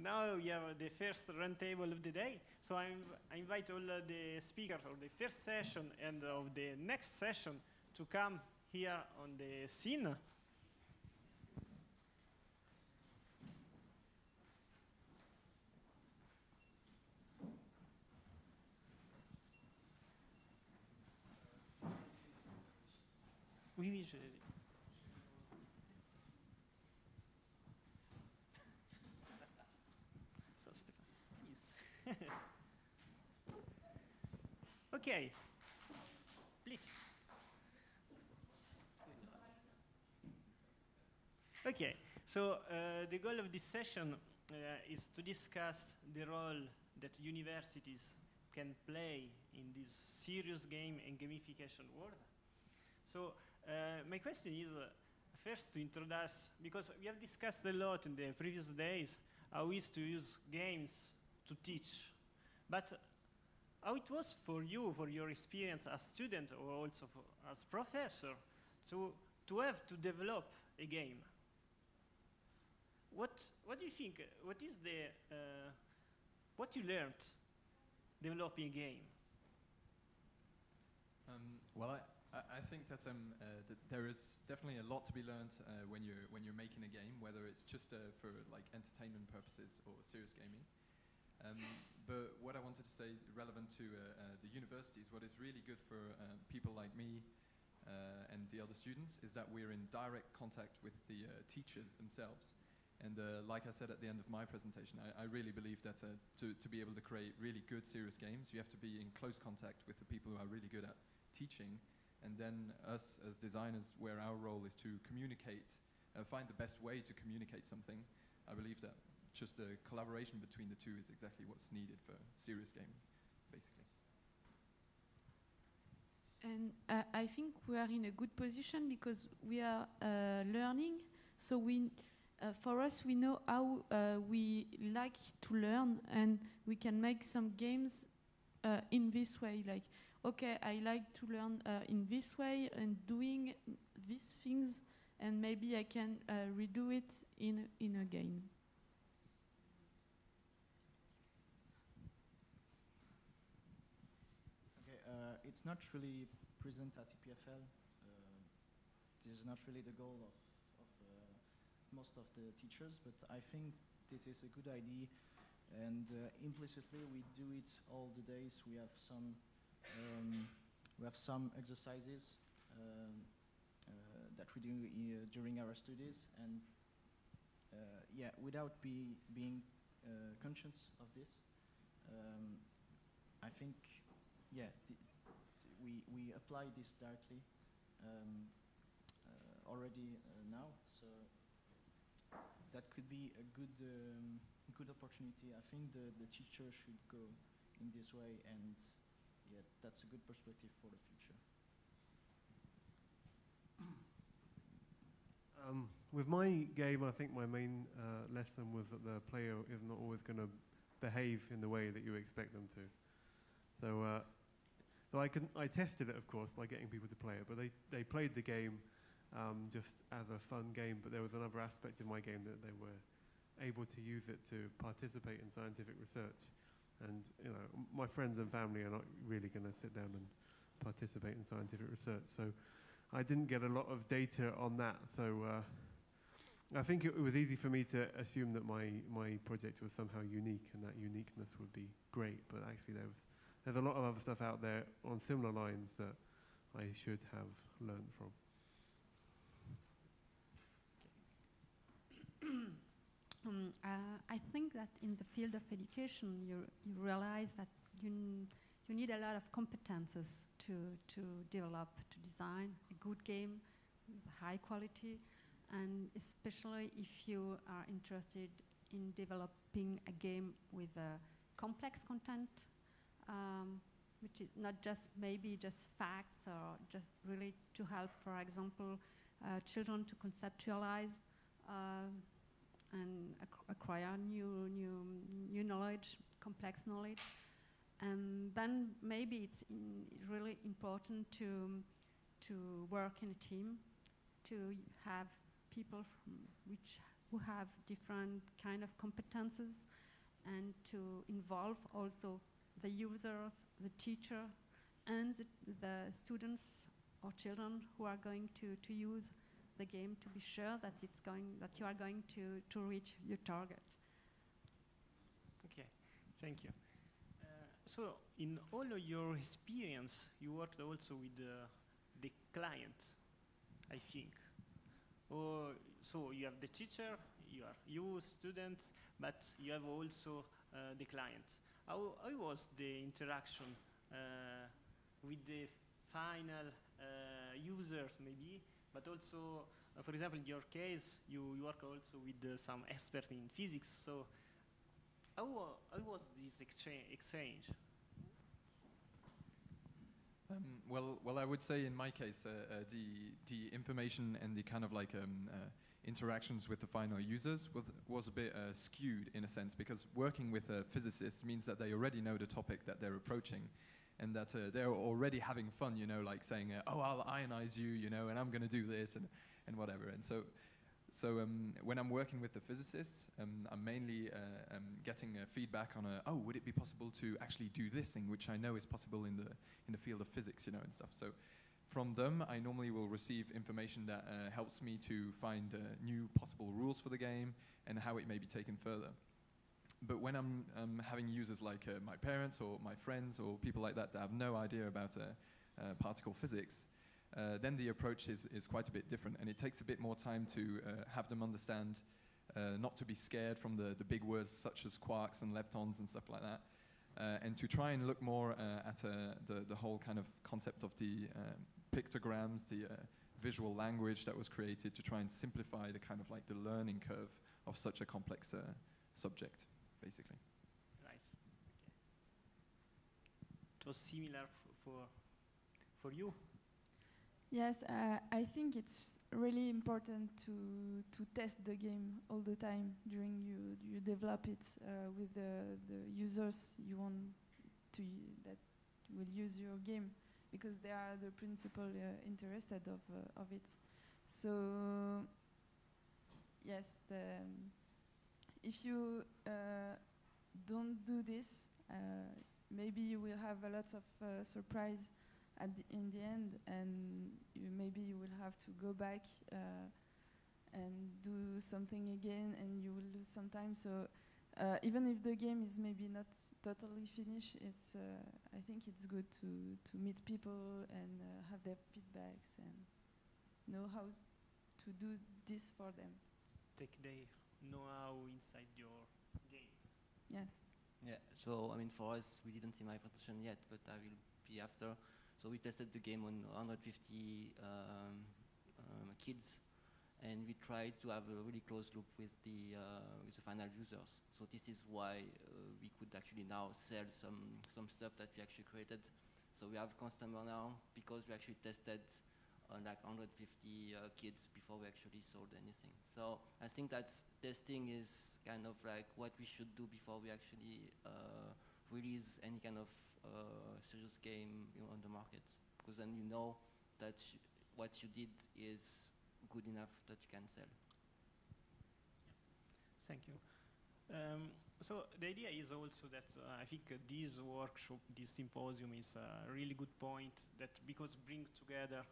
now we have the first roundtable of the day. So I, I invite all the speakers of the first session and of the next session to come here on the scene. Oui, oui. So, Stéphane, please. Okay, please. Okay, so uh, the goal of this session uh, is to discuss the role that universities can play in this serious game and gamification world. So uh, my question is uh, first to introduce, because we have discussed a lot in the previous days how is to use games to teach. But how it was for you, for your experience as student or also for, as professor, to, to have to develop a game? What, what do you think? What is the, uh, what you learned developing a game? Um, well, I, I, I think that, um, uh, that there is definitely a lot to be learned uh, when you're when you're making a game, whether it's just uh, for like entertainment purposes or serious gaming. Um, but what I wanted to say, relevant to uh, uh, the universities, what is really good for uh, people like me and the other students is that we're in direct contact with the teachers themselves. And uh, like I said at the end of my presentation, I, I really believe that uh, to, to be able to create really good serious games, you have to be in close contact with the people who are really good at teaching. And then us as designers, where our role is to communicate, uh, find the best way to communicate something, I believe that just the collaboration between the two is exactly what's needed for serious gaming, basically. And uh, I think we are in a good position because we are uh, learning. So we, uh, for us, we know how uh, we like to learn, and we can make some games uh, in this way. Like, okay, I like to learn uh, in this way and doing these things, and maybe I can redo it in in a game. Okay, uh, it's not really present at EPFL. Uh, this is not really the goal of, of uh, most of the teachers, but I think this is a good idea. And uh, implicitly, we do it all the days. We have some, um, we have some exercises um, uh, that we do uh, during our studies, and uh, yeah, without be, being conscious of this, um, I think yeah, th- we, we apply this directly um, uh, already uh, now, so that could be a good um, good opportunity. I think the, the teacher should go in this way, and yeah, that's a good perspective for the future. Um, with my game, I think my main uh, lesson was that the player is not always going to behave in the way that you expect them to. So, uh, so I I tested it, of course, by getting people to play it. But they, they played the game um, just as a fun game. But there was another aspect of my game that they were able to use it to participate in scientific research. And you know, my friends and family are not really going to sit down and participate in scientific research. So I didn't get a lot of data on that. So uh, I think it, it was easy for me to assume that my, my project was somehow unique and that uniqueness would be great. But actually, there was, there's a lot of other stuff out there on similar lines that I should have learned from. Um, uh, I think that in the field of education, you, you realize that you, you need a lot of competences to, to develop, to design a good game with high quality, and especially if you are interested in developing a game with a complex content, um, which is not just maybe just facts or just really to help, for example, uh, children to conceptualize. Uh, and ac- acquire new, new, new knowledge, complex knowledge. And then maybe it's really important to, to work in a team, to have people which who have different kind of competences and to involve also the users, the teacher, and the, the students or children who are going to, to use the game to be sure that it's going that you are going to, to reach your target. Okay, thank you. Uh, so, in all of your experience, you worked also with uh, the client, I think. So you have the teacher, you are you students, but you have also uh, the client. How, how was the interaction uh, with the final uh, user, maybe, but also, uh, for example, in your case, you, you work also with uh, some expert in physics. So, how, how was this exchange? exchange? Um, well, well, I would say in my case, uh, uh, the the information and the kind of like um, uh, interactions with the final users was, a bit uh, skewed in a sense because working with a physicist means that they already know the topic that they're approaching, and that uh, they're already having fun. You know, like saying, uh, "Oh, I'll ionize you," you know, and I'm going to do this and and whatever. And so. So um, when I'm working with the physicists, um, I'm mainly uh, um, getting uh, feedback on, a, oh, would it be possible to actually do this thing, which I know is possible in the in the field of physics, you know, and stuff. So from them, I normally will receive information that uh, helps me to find uh, new possible rules for the game and how it may be taken further. But when I'm um, having users like uh, my parents or my friends or people like that that have no idea about uh, uh, particle physics, uh, then the approach is, is quite a bit different and it takes a bit more time to have them understand not to be scared from the, the big words such as quarks and leptons and stuff like that and to try and look more uh, at uh, the, the whole kind of concept of the pictograms, the uh, visual language that was created to try and simplify the kind of like the learning curve of such a complex uh, subject, basically. Right. Okay. It was similar for for you. Yes, uh, I think it's really important to to test the game all the time during you you develop it uh, with the the users you want to that will use your game because they are the principal uh, interested of uh, of it. So yes, the, if you uh, don't do this, uh, maybe you will have a lot of surprise at the, in the end, and you, maybe you will have to go back uh, and do something again, and you will lose some time. So uh, even if the game is maybe not totally finished, it's uh, I think it's good to to meet people and uh, have their feedbacks and know how to do this for them. Take their know-how inside your game. Yes. Yeah, so I mean, for us, we didn't see my presentation yet, but I will be after. So we tested the game on 150 um, um, kids, and we tried to have a really close loop with the uh, with the final users. So this is why uh, we could actually now sell some some stuff that we actually created. So we have customer now because we actually tested on like 150 uh, kids before we actually sold anything. So I think that testing is kind of like what we should do before we actually uh, release any kind of serious game you know, on the market. Because then you know that what you did is good enough that you can sell. Thank you. Um, so the idea is also that uh, I think uh, this workshop, this symposium is a really good point that because bring together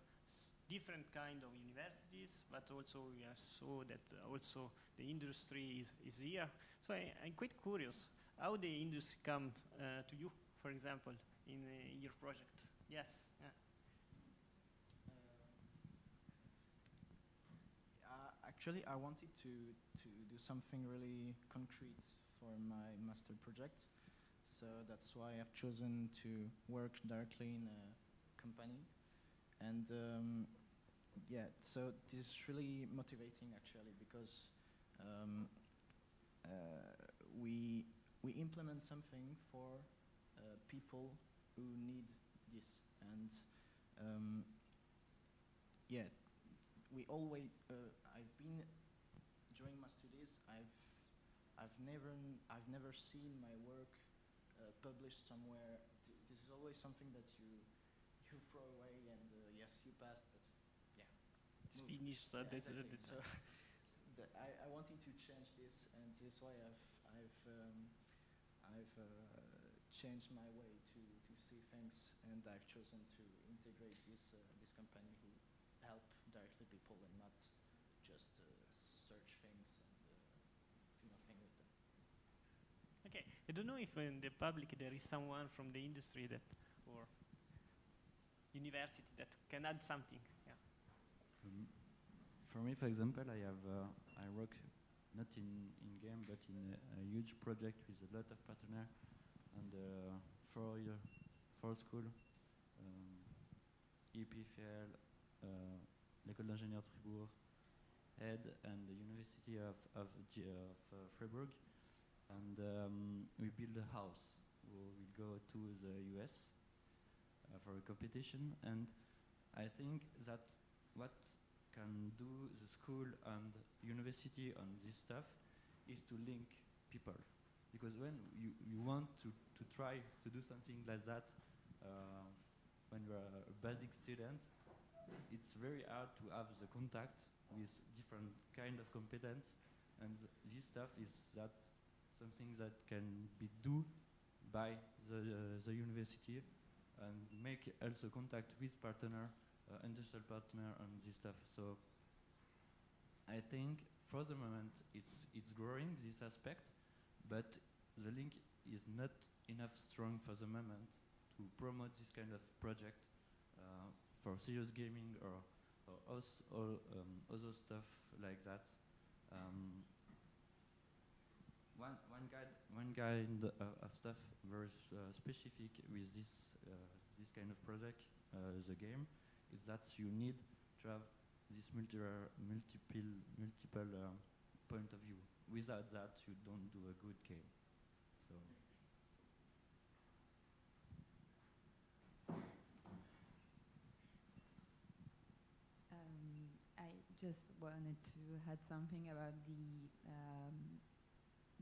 different kind of universities, but also we have saw that uh, also the industry is, is here. So I, I'm quite curious how the industry come uh, to you, for example, in uh, your project. Yes. Yeah. Uh, actually, I wanted to, to do something really concrete for my master project. So that's why I've chosen to work directly in a company. And um, yeah, so this is really motivating actually because um, uh, we, we implement something for people who need this. And um, yeah, we always uh, I've been during my studies I've I've never I've never seen my work uh, published somewhere Th- this is always something that you you throw away and uh, yes you passed but It's Move. finished. So yeah, that's, exactly. that's So, I, I wanted to change this, and this is why I've I've um, I've uh, changed my way to, to see things, and I've chosen to integrate this uh, this company who help directly people and not just uh, search things and uh, do nothing with them. Okay, I don't know if in the public there is someone from the industry that or university that can add something. Yeah. Um, for me, for example, I have uh, I work not in in game but in a, a huge project with a lot of partners and uh, four year four school, um, EPFL, uh, l'école d'ingénieurs de Fribourg, ED, and the University of of, G of uh, and um, we build a house. We will go to the US uh, for a competition, and I think that what can do the school and university on this stuff is to link people. Because when you, you want to, to try to do something like that uh, when you're a basic student, it's very hard to have the contact with different kind of competence and th- this stuff is that something that can be do by the, uh, the university and make also contact with partner uh, industrial partner and this stuff. So I think for the moment it's it's growing this aspect, but the link is not enough strong for the moment to promote this kind of project uh, for serious gaming or or, us, or um, other stuff like that. Um, one one guide one kind of, stuff very uh, specific with this uh, this kind of project, uh, the game, is that you need to have this multi multiple multiple uh, point of view. Without that, you don't do a good game. So. Um, I just wanted to add something about the um,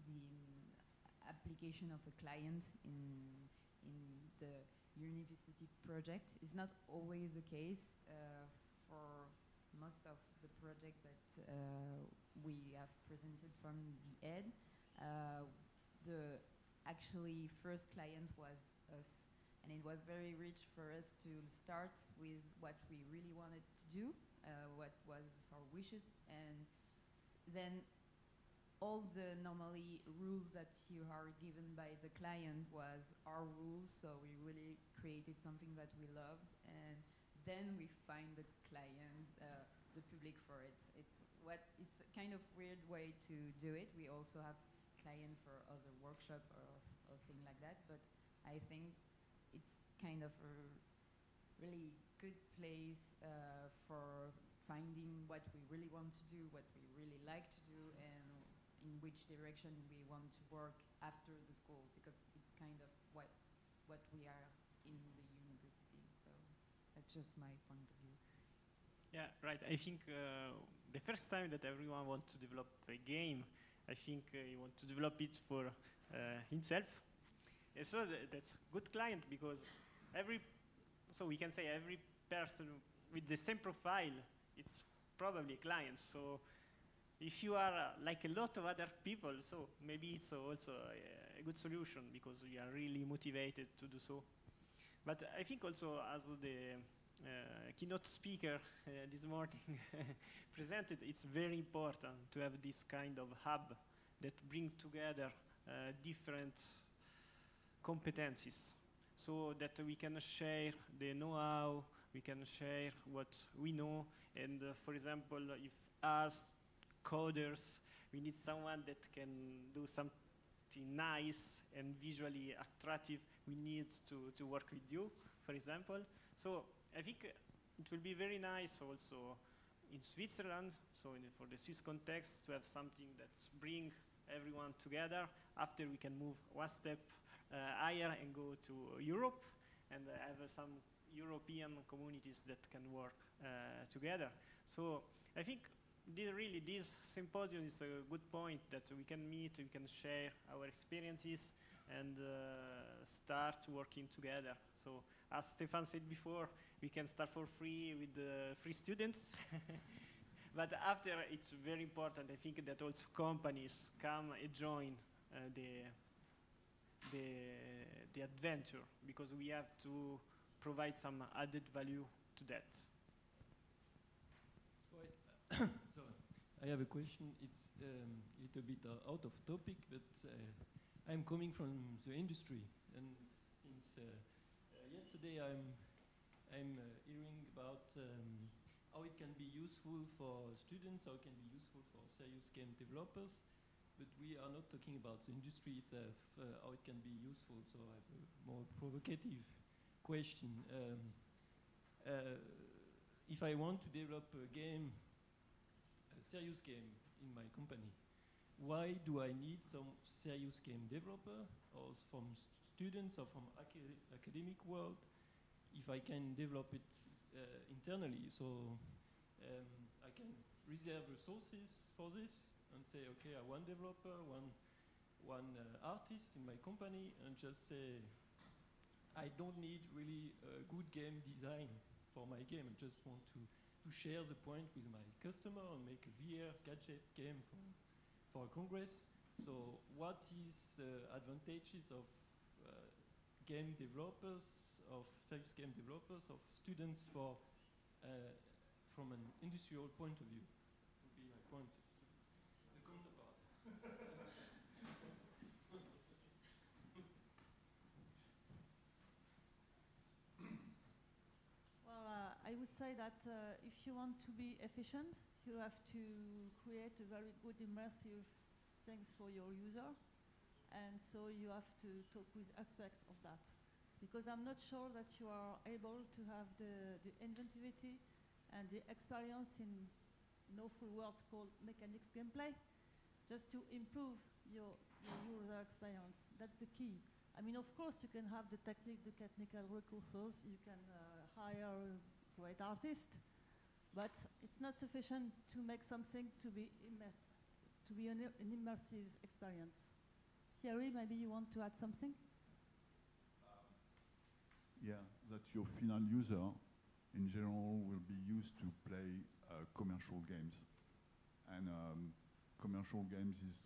the application of a client in in the university project. It's not always the case uh, for most of the project that uh, we have presented from the ed. Uh, the actually first client was us, and it was very rich for us to start with what we really wanted to do, uh, what was our wishes, and then all the normally rules that you are given by the client was our rules, so we really created something that we loved, and then we find the client, uh, the public for it. It's what it's a kind of weird way to do it. We also have client for other workshop or, or thing like that, but I think it's kind of a really good place uh, for finding what we really want to do, what we really like to do, and in which direction we want to work after the school, because it's kind of what what we are in the university. So that's just my point of view. Yeah, right. I think uh, the first time that everyone wants to develop a game, I think uh, he wants to develop it for uh, himself. And so th- that's good client because every, so we can say every person with the same profile, it's probably a client. So if you are uh, like a lot of other people, so maybe it's also a, a good solution because you are really motivated to do so. But I think also as the keynote speaker uh, this morning presented, it's very important to have this kind of hub that bring together uh, different competencies so that we can share the know-how, we can share what we know, and uh, for example, if us coders, we need someone that can do something nice and visually attractive, we need to, to work with you, for example. So I think it will be very nice also in Switzerland, so in, for the Swiss context, to have something that bring everyone together. After we can move one step uh, higher and go to Europe and uh, have uh, some European communities that can work uh, together. So I think really this symposium is a good point that we can meet, we can share our experiences and uh, start working together. So as Stefan said before, we can start for free with the free students. but after, it's very important, I think, that also companies come and join uh, the, the, the adventure, because we have to provide some added value to that. So I, sorry. I have a question. It's um, a little bit uh, out of topic, but uh, I'm coming from the industry, and since uh, uh, yesterday I'm I'm uh, hearing about um, how it can be useful for students, how it can be useful for serious game developers, but we are not talking about the industry itself, uh, how it can be useful. So I have a more provocative question. Um, uh, if I want to develop a game, a serious game in my company, why do I need some serious game developer or from students or from aca- academic world if I can develop it uh, internally? So um, I can reserve resources for this and say, okay, I one developer, one one uh, artist in my company, and just say, I don't need really a good game design for my game. I just want to, to share the point with my customer and make a VR gadget game for, for a congress. So what is the advantages of uh, game developers, of serious game developers, of students for, uh, from an industrial point of view? Would be my point. The counterpart. Well, uh, I would say that uh, if you want to be efficient, you have to create a very good immersive things for your user, and so you have to talk with experts of that. Because I'm not sure that you are able to have the, the inventivity and the experience in no full words called mechanics gameplay, just to improve your, your user experience. That's the key. I mean, of course, you can have the technique, the technical resources, you can uh, hire a great artist, but it's not sufficient to make something to be to be an, an immersive experience. Thierry, maybe you want to add something? Yeah, that your final user, in general, will be used to play uh, commercial games, and um, commercial games is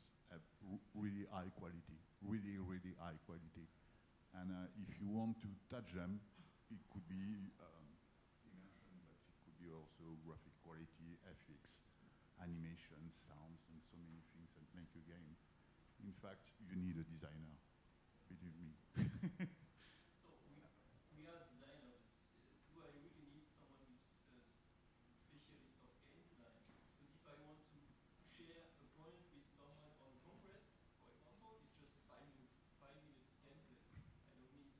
really high quality, really, really high quality. And uh, if you want to touch them, it could be um, immersion, but it could be also graphic quality, FX, animation, sounds, and so many things that make a game. In fact, you need a designer, believe me. So we, we are designers. Uh, do I really need someone who's uh, specialist of game design? Because if I want to share a point with someone on a congress, for example, it's just five, minute, five minutes gameplay. I don't need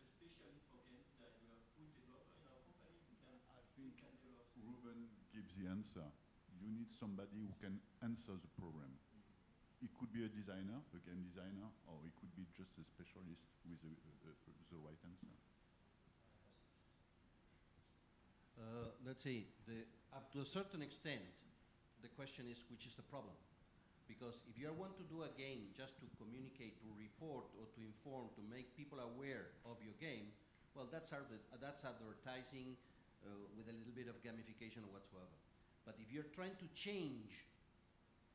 a specialist for game design. We have good developer in our company who can, I who think can develop. Ruben gives the answer. You need somebody who can answer the problem. It could be a designer, a game designer, or it could be just a specialist with a, a, a, the right answer. Uh, let's say, the, up to a certain extent, the question is which is the problem? Because if you want to do a game just to communicate, to report, or to inform, to make people aware of your game, well, that's, that's advertising with a little bit of gamification or whatsoever. But if you're trying to change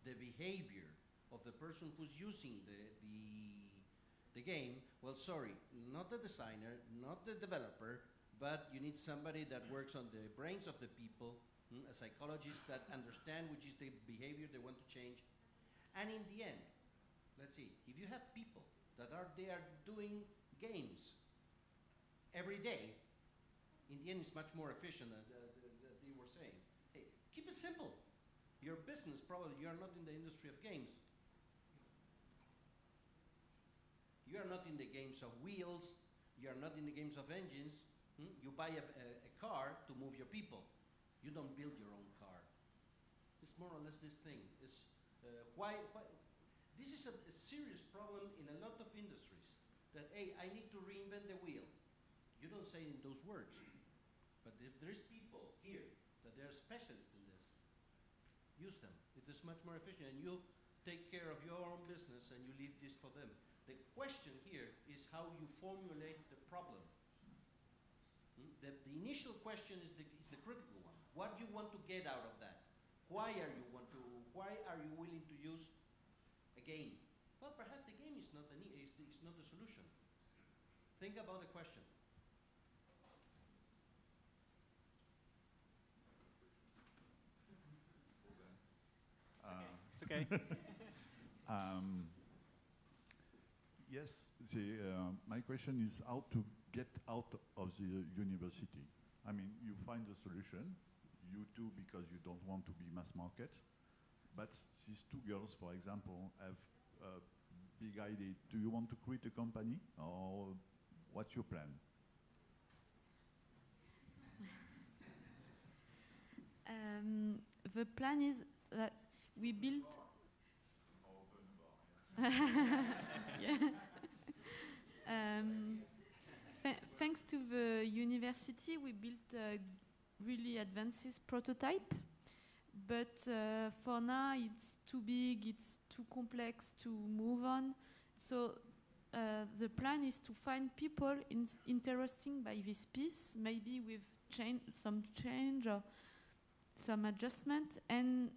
the behavior of the person who's using the, the, the game, well, sorry, not the designer, not the developer, but you need somebody that works on the brains of the people, mm, a psychologist that understand which is the behavior they want to change. And in the end, let's see, if you have people that are there doing games every day, in the end it's much more efficient than th- th- they were saying. Hey, keep it simple. Your business, probably, you are not in the industry of games. You are not in the games of wheels. You are not in the games of engines. hmm? You buy a, a, a car to move your people. You don't build your own car. It's more or less this thing. It's, uh, why, why, this is a, a serious problem in a lot of industries. That, hey, I need to reinvent the wheel. You don't say in those words. But if there's people here that they're specialists in this, use them. It is much more efficient. And you take care of your own business and you leave this for them. The question here is how you formulate the problem. Hmm? The, the initial question is the, is the critical one. What do you want to get out of that? Why are you want to? Why are you willing to use a game? Well, perhaps the game is not the is, is not the solution. Think about the question. It's okay. um, yes, the, uh, my question is how to get out of the university. I mean, you find a solution, you too, because you don't want to be mass market. But these two girls, for example, have a big idea. Do you want to create a company, or what's your plan? Um, the plan is that we built. um, th thanks to the university, we built a really advanced prototype. But uh, for now, it's too big, it's too complex to move on. So uh, the plan is to find people in interesting by this piece, maybe with change, some change or some adjustment, and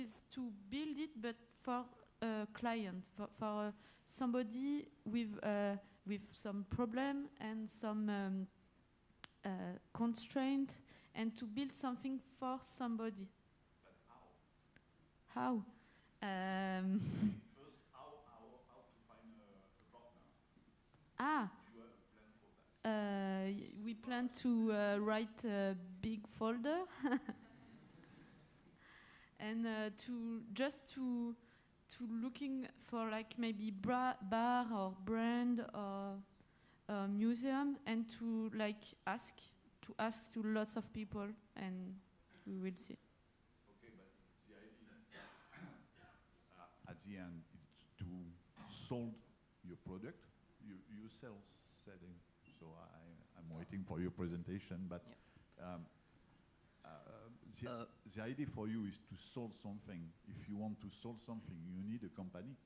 is to build it, but for a client, for, for somebody with uh, with some problem and some um, uh, constraint, and to build something for somebody. how? Um, First, how, how, how to find a, partner? ah. Do you have a plan? Uh, we plan to uh, write a big folder and uh, to just to to looking for like maybe bra- bar or brand or uh, museum and to like ask to ask to lots of people and we will see. Okay, but the idea uh, at the end is to sold your product. You you sell selling. So I I'm waiting for your presentation, but. Um, uh, the, Uh, the idea for you is to solve something. If you want to solve something, you need a company,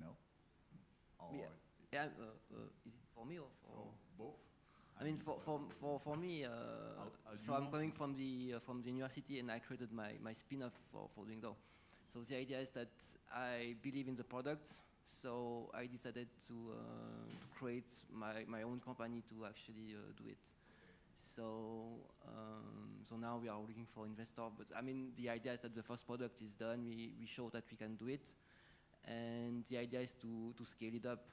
no? Or Yeah. Yeah, uh, uh, is it for me or for both? I mean, for for for, for me, uh, How- how do so I'm coming from the uh, from the university, and I created my my spin-off for for doing though. So the idea is that I believe in the product, so I decided to uh, to create my my own company to actually uh, do it. So um, so now we are looking for investor, but I mean the idea is that the first product is done. We we show that we can do it, and the idea is to to scale it up.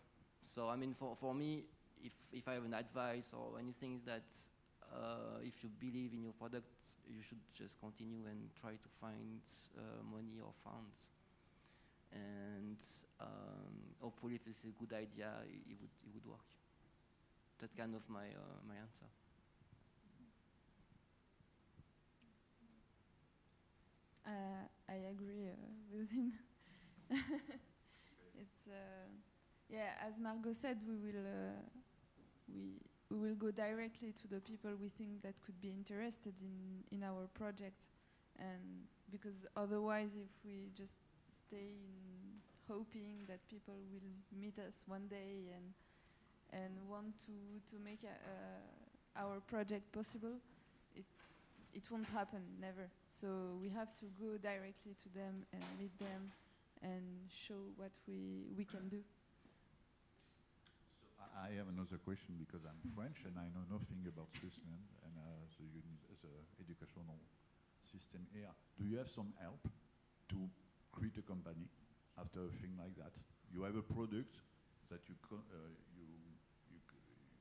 So I mean for for me, if if I have an advice or anything is that uh, if you believe in your product, you should just continue and try to find uh, money or funds. And um, hopefully, if it's a good idea, it, it would it would work. That's kind of my uh, my answer. Uh, I agree uh, with him. it's uh, yeah, as Margot said, we will uh, we we will go directly to the people we think that could be interested in in our project, and because otherwise, if we just stay in hoping that people will meet us one day and and want to to make a, uh, our project possible, it won't happen never. So we have to go directly to them and meet them and show what we we can do. So I have another question because I'm French and I know nothing about Switzerland and uh, the, the educational system here. Do you have some help to create a company after a thing like that? You have a product that you uh, you you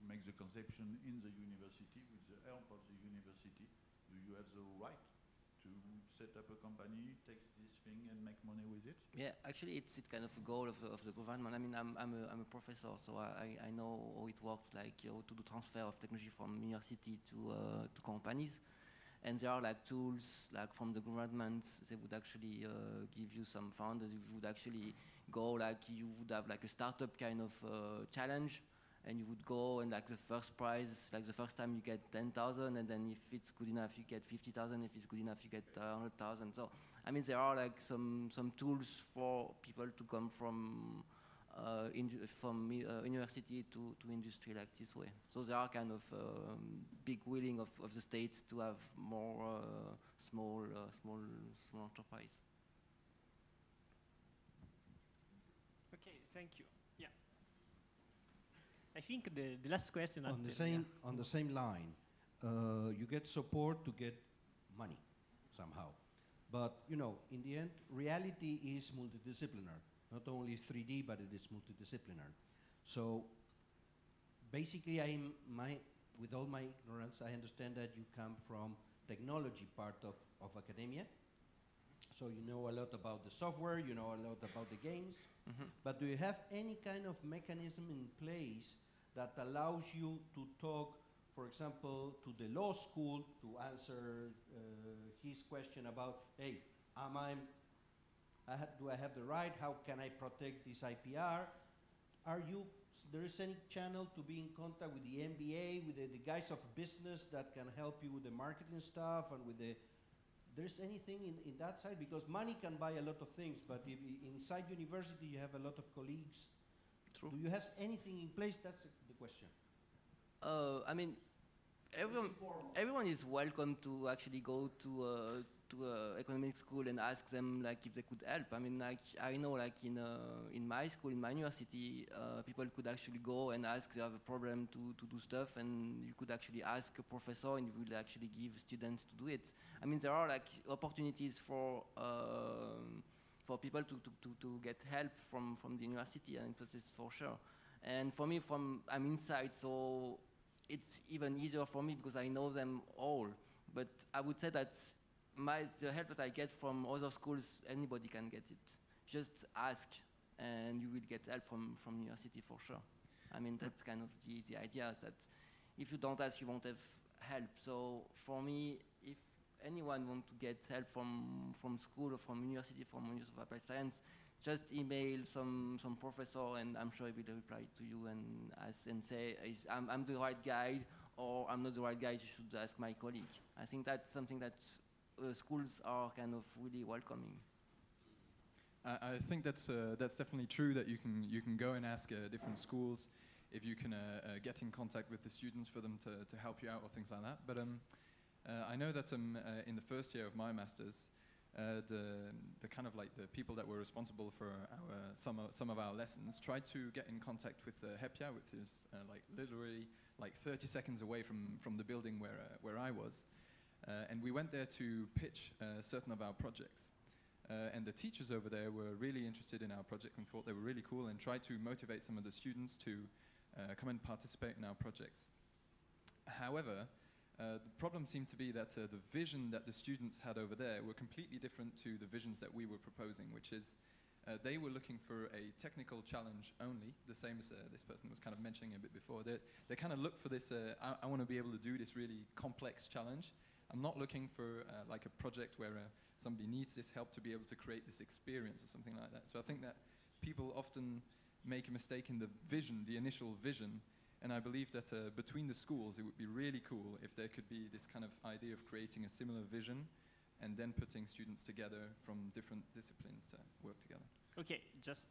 make the conception in the university with the help of the university. Do you have the right to set up a company, take this thing and make money with it? Yeah, actually, it's it's kind of a goal of the, of the government. I mean, I'm I'm a, I'm a professor, so I, I know how it works, like you know, to do transfer of technology from university to uh, to companies. And there are like tools, like from the government, they would actually uh, give you some funds. You would actually go, like you would have like a startup kind of uh, challenge, and you would go and like the first prize, like the first time you get 10,000, and then if it's good enough, you get 50,000. If it's good enough, you get uh, 100,000. So I mean, there are like some some tools for people to come from uh, in, from uh, university to, to industry like this way. So there are kind of um, big willing of, of the states to have more uh, small, uh, small, small enterprise. Okay, thank you. I think the, the last question on the same yeah. on the same line, uh, you get support to get money somehow, but you know, in the end, reality is multidisciplinary. Not only 3D, but it is multidisciplinary. So basically, I'm my with all my ignorance, I understand that you come from technology part of, of academia. So you know a lot about the software, you know a lot about the games, Mhm. but do you have any kind of mechanism in place that allows you to talk, for example, to the law school to answer uh, his question about, hey, am I, I ha- do I have the right? How can I protect this IPR? Are you, there is any channel to be in contact with the MBA, with the, the guys of business that can help you with the marketing stuff and with the, there's anything in, in that side? Because money can buy a lot of things, but if inside university you have a lot of colleagues, True. do you have anything in place? That's the question. Uh, I mean, everyone, everyone is welcome to actually go to uh, to uh, economic school and ask them like if they could help. I mean, like I know like in uh, in my school, in my university, uh, people could actually go and ask they have a problem to to do stuff, and you could actually ask a professor, and he will actually give students to do it. I mean, there are like opportunities for. Um, for people to, to, to, to get help from, from the university, and that is for sure. And for me, from I'm inside, so it's even easier for me because I know them all. But I would say that my the help that I get from other schools, anybody can get it. Just ask, and you will get help from from university for sure. I mean that's kind of the the idea is that if you don't ask, you won't have help. So for me, if anyone wants to get help from from school or from university, from University of Applied Science, just email some some professor, and I'm sure he will reply to you and ask and say, I'm, I'm the right guy, or I'm not the right guy. You should ask my colleague. I think that's something that uh, schools are kind of really welcoming. I, I think that's uh, that's definitely true. That you can you can go and ask uh, different schools if you can uh, uh, get in contact with the students for them to, to help you out or things like that. But um, I know that um, in the first year of my masters, the the kind of like the people that were responsible for our some of, some of our lessons tried to get in contact with uh, Hepia, which is like literally like 30 seconds away from from the building where where I was, and we went there to pitch uh, certain of our projects. Uh, and the teachers over there were really interested in our project and thought they were really cool and tried to motivate some of the students to uh, come and participate in our projects. However, uh, the problem seemed to be that uh, the vision that the students had over there were completely different to the visions that we were proposing, which is uh, they were looking for a technical challenge only, the same as uh, this person was kind of mentioning a bit before. They, they kind of look for this, uh, I, I want to be able to do this really complex challenge. I'm not looking for uh, like a project where uh, somebody needs this help to be able to create this experience or something like that. So I think that people often make a mistake in the vision, the initial vision, and I believe that uh, between the schools it would be really cool if there could be this kind of idea of creating a similar vision and then putting students together from different disciplines to work together. Okay, just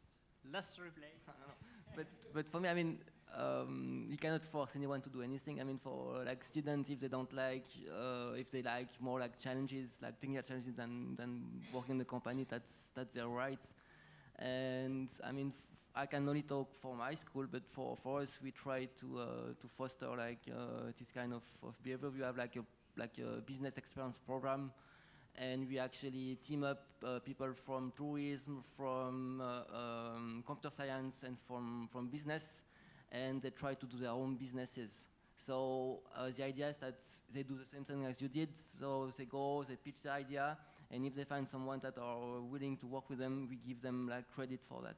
last replay. but but for me, I mean, um, you cannot force anyone to do anything. I mean, for like students, if they don't like, uh, if they like more like challenges, like technical challenges than than working in the company, that's that's their right. And I mean, I can only talk for my school, but for for us, we try to uh, to foster like uh, this kind of, of behavior. We have like a like a business experience program and we actually team up uh, people from tourism, from uh, um, computer science, and from, from business, and they try to do their own businesses. So uh, the idea is that they do the same thing as you did. So they go, they pitch the idea, and if they find someone that are willing to work with them, we give them like credit for that.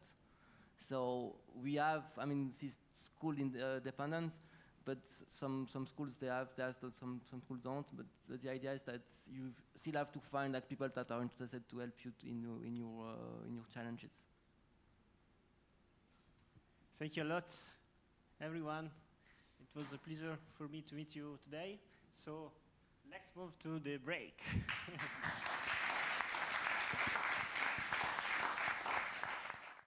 So we have, I mean, this is school in, uh, dependent, but some some schools they have, there's some some schools don't. But the, the idea is that you still have to find like people that are interested to help you to in your in your uh, in your challenges. Thank you a lot, everyone. It was a pleasure for me to meet you today. So let's move to the break.